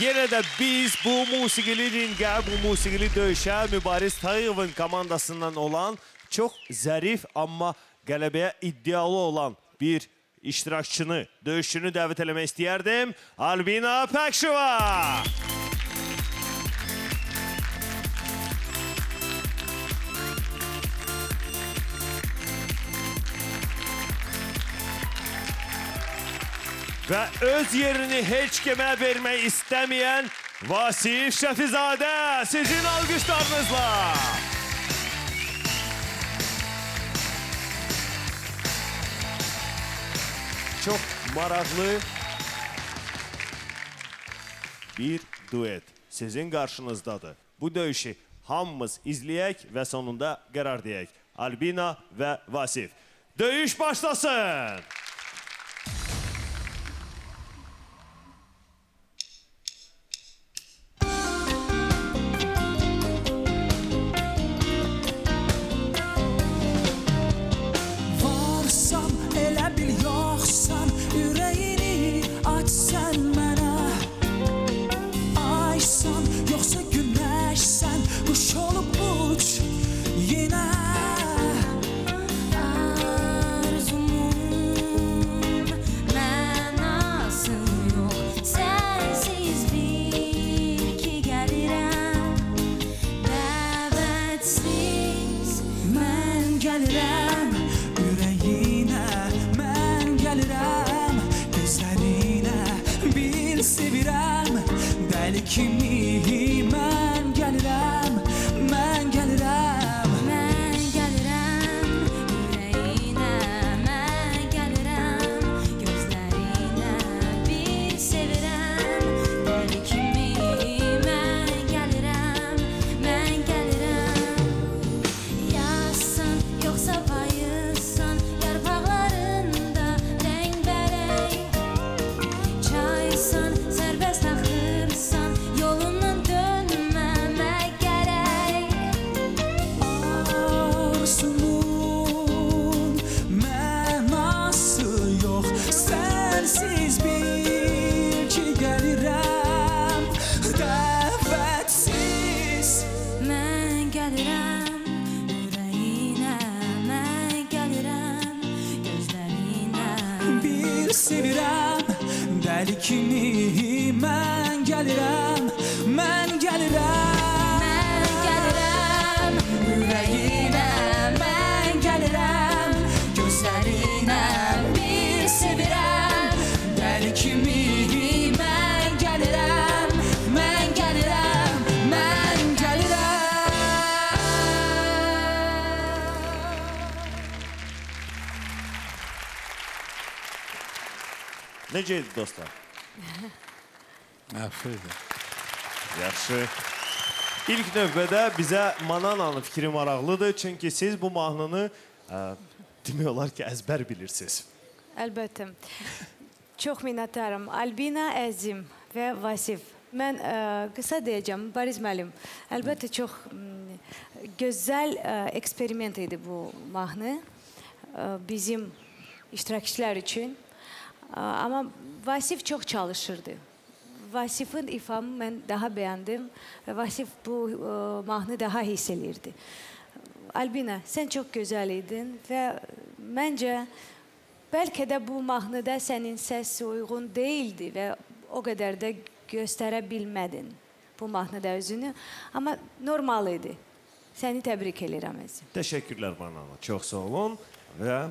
Yenə də biz bu musiqili ringə, bu musiqili döyüşə Mübariz Tağıyevin komandasından olan çox zərif, amma qələbəyə iddialı olan bir iştirakçını, döyüşçünü dəvət eləmək istəyərdim. Albina Pəkşova! Və öz yerini heç kimə vermək istəməyən Vasif Şəfizadə sizin alqışlarınızla. Çox maraqlı bir duet sizin qarşınızdadır. Bu döyüşü hamımız izləyək və sonunda qərar deyək. Albina və Vasif. Döyüş başlasın. Kimi mən gəlirəm Mən gəlirəm Mən gəlirəm ürəyinə, mən gəlirəm gözlərinə. Bir sevirəm Dəli kimi mən gəlirəm Mən gəlirəm Mən gəlirəm Necə idi dostlar? Yaxşı idi. Yaxşı. İlk növbədə bizə Manananın fikri maraqlıdır, çünki siz bu mahnını ə, demək olar ki, əzbər bilirsiniz. Əlbəttə. Çox minnətdaram. Albina Əzim və Vasif. Mən ə, qısa deyəcəm, Bariz müəllim. Əlbəttə çox m, gözəl ə, eksperiment idi bu mahnı ə, bizim iştirakçılar üçün. Ə, amma Vasif çox çalışırdı. Vasifin ifamı mən daha bəyəndim Vasif bu ə, mahnı daha hiss eləyirdi. Albina, sən çox gözəl idin və məncə bəlkə də bu mahnıda sənin səsi uyğun değildi və o qədər də göstərə bilmədin bu mahnıda özünü, amma normal idi. Səni təbrik edirəm əzizim. Təşəkkürlər Manana. Çox sağ olun və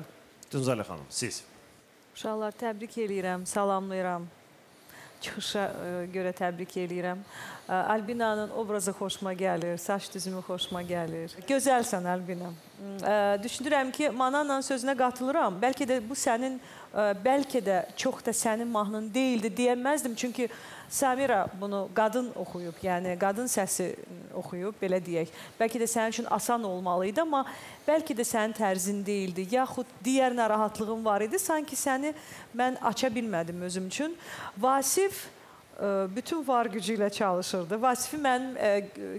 Tunzalə xanım, siz. Uşaqlar təbrik eləyirəm, salamlayıram. Çıxışa ə, görə təbrik eləyirəm. Ə, Albinanın obrazı xoşuma gəlir, saç düzümü xoşuma gəlir. Gözəlsən Albina. Düşünürəm ki, Manananın sözünə qatılıram. Bəlkə də bu sənin bəlkə də çox da sənin mahnın deyildi deyəməzdim. Çünki Samira bunu qadın oxuyub, yəni qadın səsi oxuyub, belə deyək. Bəlkə də sənin üçün asan olmalı idi, amma bəlkə də sənin tərzin deyildi, yaxud digər narahatlığın var idi. Sanki səni mən aça bilmədim özüm üçün. Vasif bütün var gücü ilə çalışırdı. Vasifi mən ə,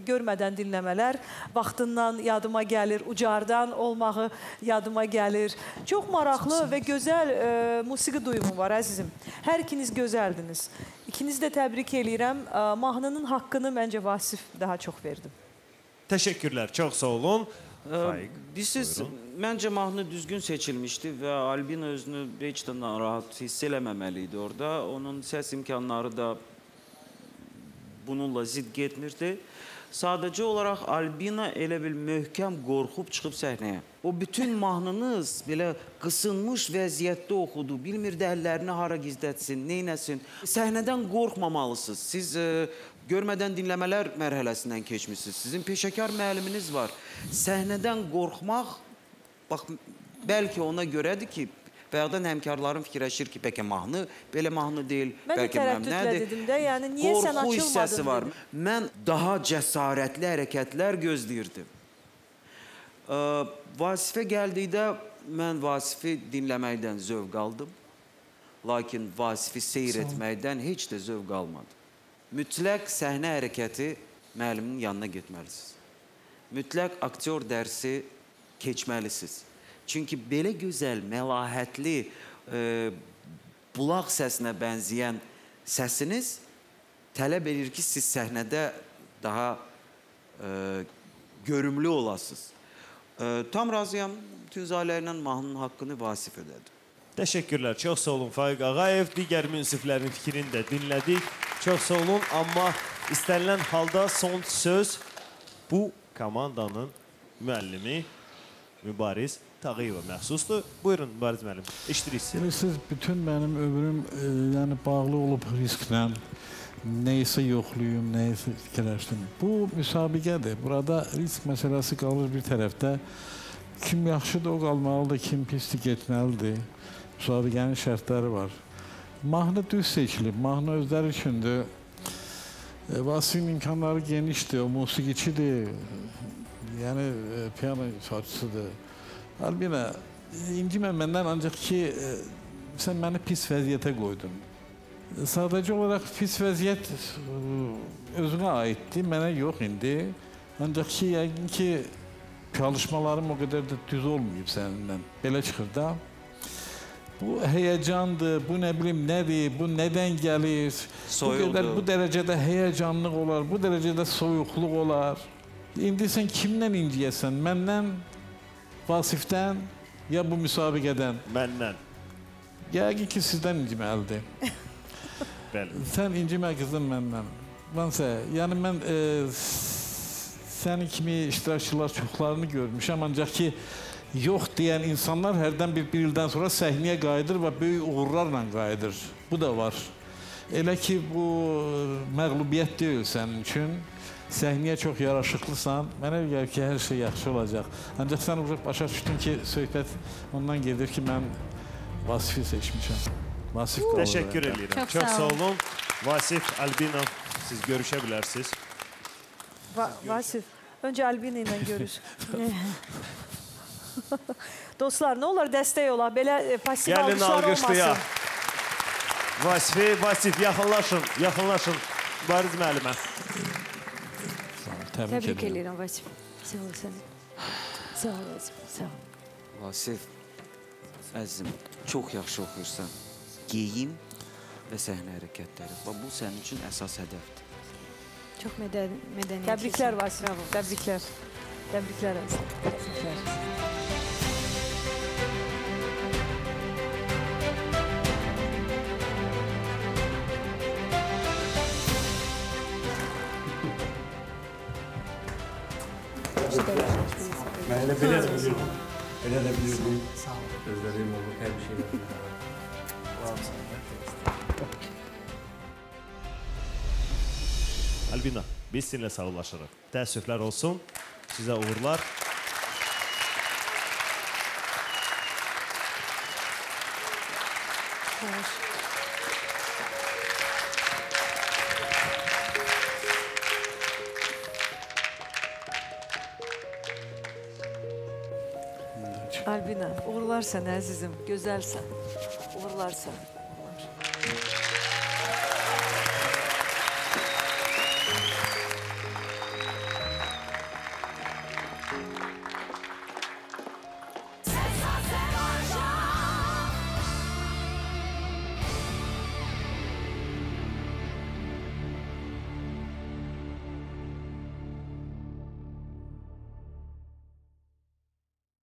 görmədən dinləmələr vaxtından yadıma gəlir, ucardan olmağı yadıma gəlir. Çox maraqlı və gözəl ə, musiqi duyumu var əzizim. Hər ikiniz gözəldiniz. İki İkinizi də təbrik eləyirəm. Mahnının haqqını məncə Vasif daha çox verdi. Teşekkürler. Çok sağ olun. Bilirsiniz, məncə mahnı düzgün seçilmişdi və Albina özünü heç də narahat hiss eləməməli idi orada. Onun səs imkanları da bununla zidd getmirdi. Sadəcə olaraq Albina elə bil möhkəm qorxub çıxıb səhnəyə. O bütün mahnınız belə qısınmış vəziyyətdə oxudu. Bilmirdi əllərini hara gizlətsin, neynəsin. Səhnədən qorxmamalısınız. Siz e, görmədən dinləmələr mərhələsindən keçmisiniz. Sizin peşəkar müəlliminiz var. Səhnədən qorxmaq bax bəlkə ona görədir ki, Bayaqdan həmkarlarım fikirləşir ki, bəlkə mahnı belə mahnı deyil, Mən də bəlkə tərəddüdlə nədir. dedim də, yəni niyə sən Qorxu açılmadın hissəsi var. dedim. Mən daha cəsarətli hərəkətlər gözləyirdim. Ə, Vasifə gəldikdə mən Vasifi dinləməkdən zövq aldım. Lakin Vasifi seyr etməkdən heç də zövq almadım. Mütləq səhnə hərəkəti müəllimin yanına getməlisiniz. Mütləq aktyor dərsi keçməlisiniz. Çünki belə gözəl, məlahətli, e, bulaq səsinə bənzəyən səsiniz tələb edir ki, siz səhnədə daha e, görümlü olasınız. E, tam razıyam. Tünzalə ilə mahnının haqqını Vasif ödədi. Teşekkürler. Çok sağ olun Faik Ağayev. Diğer münsiflerin fikrini de dinledik. Çok sağ olun ama istenilen halda son söz bu komandanın müəllimi Mübariz Tağıyeva məxsusdur. Buyurun Mübariz müəllim. Eşidirik sizi. Bilirsiniz, bütün mənim ömrüm e, yəni bağlı olub risklə. Nəyisə yoxluyum, nəyisə fikirləşdim. Bu müsabiqədir. Burada risk məsələsi qalır bir tərəfdə. Kim yaxşıdır o qalmalıdır, kim pisdir getməlidir. Müsabiqənin şərtləri var. Mahnı düz seçilib. Mahnı özləri üçündür. E, Vasifin imkanları genişdir, o musiqiçidir. Yəni e, piano ifaçısıdır. Albina, incimə məndən ancaq ki, e, sən məni pis vəziyyətə qoydun. Sadəcə olaraq pis vəziyyət e, özünə aiddir, mənə yox indi. Ancaq ki, yəqin ki, çalışmalarım o qədər də düz olmayıb səninlə. Belə çıxır da. Bu həyəcandır, bu nə bilim nədir, bu nədən gəlir? Bu Soyuqdur. qədər bu dərəcədə həyəcanlıq olar, bu dərəcədə soyuqluq olar. İndi sən kimdən inciyəsən? Məndən, Vasifdən ya bu müsabiqədən? Məndən. Yəqin ki, sizdən inciməlidir. Bəli. Sən incimə qızım məndən. Mənsə, yəni mən e, sənin kimi iştirakçılar çoxlarını görmüşəm, ancaq ki, yox deyən insanlar hərdən bir, bir ildən sonra səhnəyə qayıdır və böyük uğurlarla qayıdır. Bu da var. Elə ki, bu e, məğlubiyyət deyil sənin üçün səhnəyə çox yaraşıqlısan. Mənə gəlir ki, hər şey yaxşı olacaq. Ancaq sən başa düşdün ki, söhbət ondan gedir ki, mən Vasifi seçmişəm. Vasif qalır. Təşəkkür edirəm. Çox, çox sağ olun. Vasif, Albina, siz görüşə bilərsiniz. Va Vasif, öncə Albina ilə görüş. Dostlar, nə olar dəstək ola, belə e, pasiv alqışlar olmasın. Vasifi, Vasif, yaxınlaşın, yaxınlaşın. Bariz müəllimə. Təbrik, Təbrik edirəm. Vasif. Sağ ol sən. Sağ ol Vasif. Sağ ol. Vasif, əzizim, çox yaxşı oxuyursan. Geyim və səhnə hərəkətləri. Bu sənin üçün əsas hədəfdir. Çox mədən mədəniyyətlisən. Təbriklər Vasif. Təbriklər. Təbriklər əzizim. Təbriklər. Bilebilirim. Bilebilirim. Sağ ol. Özlediğim olduk her bir şeyle. Albina, biz sizinle sağollaşırıq. Təəssüflər olsun, sizə uğurlar. Xoş. Albina, uğurlar sənə əzizim. Gözəlsən. Uğurlar sənə.